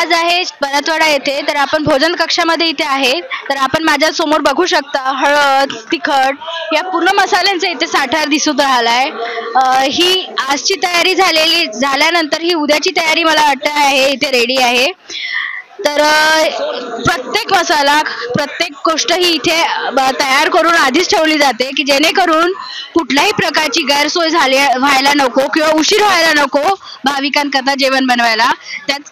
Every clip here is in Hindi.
आज आहे परतवाडा येथे. तर आपण भोजन कक्षामध्ये इथे आहे. तर आपण माझ्यासमोर बघू शकता हळद तिखट या पूर्ण मसाल्यांचा इथे साठा दिसून राहिलाय. आहे ही आजची तयारी झालेली झाल्यानंतर ही उद्याची तयारी मला वाटतं आहे इथे रेडी आहे. तर प्रत्येक मसाला प्रत्येक गोष्ट ही इथे तयार करून आधीच ठेवली जाते की जेणेकरून कुठल्याही प्रकारची गैरसोय झाली व्हायला नको किंवा उशीर व्हायला नको भाविकांकरता जेवण बनवायला. त्यात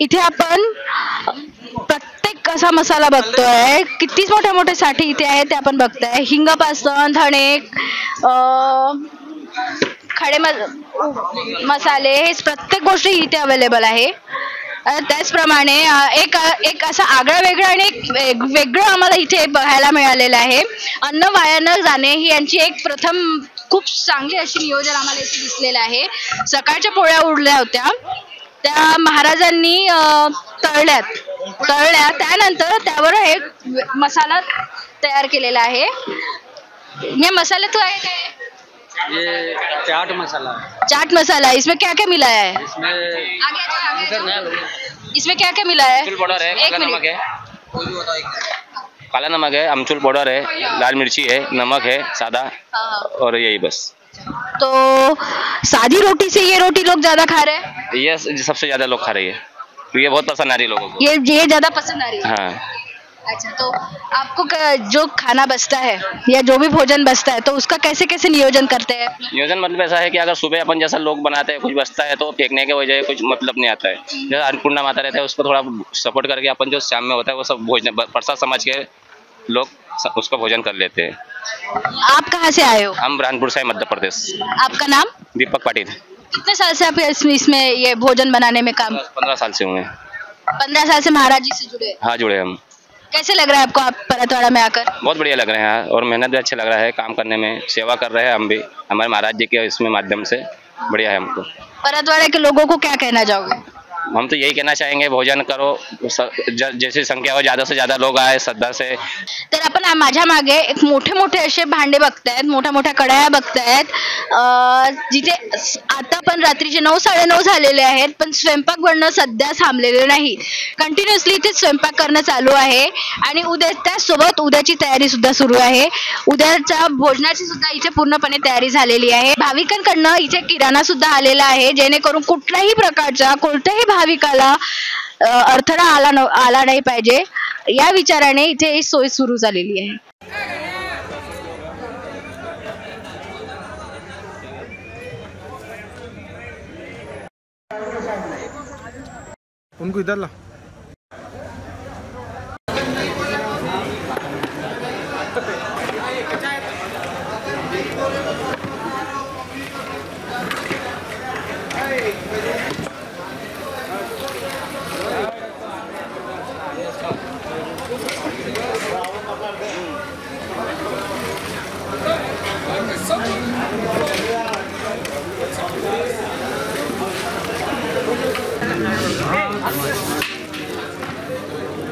इथे आपण प्रत्येक असा मसाला बघतोय कितीच मोठे मोठे साठी इथे आहेत ते आपण बघतोय. हिंगापासून धणे खडे मसाले हे प्रत्येक गोष्ट इथे अवेलेबल आहे. त्याचप्रमाणे एक एक असं आगळं वेगळं आणि एक वेगळं आम्हाला इथे बघायला मिळालेलं आहे. अन्न वाया न जाणे ही यांची एक प्रथम खूप चांगली अशी नियोजन आम्हाला इथे दिसलेलं आहे. सकाळच्या पोळ्या उडल्या होत्या. त्या महाराजांनी तळल्यात. तळल्या त्यानंतर त्यावर एक मसाला तयार केलेला आहे. ये मसाला तो है क्या? ये चाट मसाला. चाट मसाला. इसमें क्या क्या मिला है? इसमें आगे आगे इसमें क्या क्या मिला है? है एक मिनट। काला नमक है अमचूर पाउडर है लाल मिर्ची है नमक है सादा हाँ। और यही बस। तो सादी रोटी से ये रोटी लोग ज़्यादा खा रहे हैं? ये सबसे ज़्यादा लोग खा रही है। ये बहुत पसंद आ रही है लोगों को। ये ये ज़्यादा पसंद आ रही है? हाँ। अच्छा तो आपको जो खाना बचता है या जो भी भोजन बचता है तो उसका कैसे कैसे नियोजन करते हैं? नियोजन मतलब ऐसा है कि अगर सुबह अपन जैसा लोग बनाते हैं कुछ बचता है तो फेंकने के वजह कुछ मतलब नहीं आता है। जैसे अन्नपूर्णा माता रहता है उसको थोड़ा सपोर्ट करके अपन जो शाम में होता है वो सब भोजन प्रसाद समझ के लोग उसका भोजन कर लेते हैं। आप कहाँ से आए हो? हम बुरहानपुर से मध्य प्रदेश। आपका नाम? दीपक पाटिल। कितने साल से आप इसमें इसमें ये भोजन बनाने में काम पंद्रह साल से हुए पंद्रह साल से महाराज जी से जुड़े हाँ? जुड़े हम। कैसे लग रहा है आपको आप परतवाड़ा में आकर? बहुत बढ़िया लग रहे हैं और मेहनत भी अच्छा लग रहा है काम करने में सेवा कर रहे हैं हम भी हमारे महाराज जी के इसमें माध्यम से बढ़िया है हमको। परतवाड़ा के लोगों को क्या कहना चाहोगे? हम तो यही कहना चाहेंगे भोजन करो जैसे संख्या हो ज़्यादा से ज़्यादा लोग आए श्रद्धा से। तर ना माझ्या मागे एक मोठे मोठे असे भांडे बघतायत मोठ्या मोठ्या कढया बघतायत. जिथे आता पण रात्रीचे नऊ साडेनऊ झालेले आहेत पण स्वयंपाक बनणं सध्या थांबलेले नाही. कंटिन्युअसली इथे स्वयंपाक करणं चालू आहे. आणि उद्या त्यासोबत उद्याची तयारी सुद्धा सुरू आहे. उद्याच्या भोजनाची सुद्धा इथे पूर्णपणे तयारी झालेली आहे. भाविकांकडनं इथे किराणा सुद्धा आलेला आहे जेणेकरून कुठल्याही प्रकारचा कोणत्याही भाविकाला अडथळा आला न आला नाही पाहिजे. या विचाराने इथे सोय सुरू झालेली आहे. उनको इधर ला।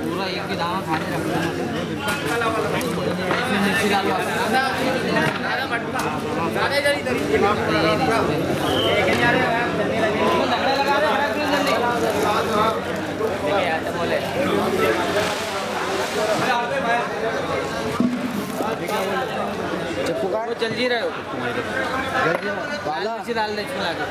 पूरा एक भी दाना खाने मिर्ची डालो रहे हो डाल दे इसमें लाके।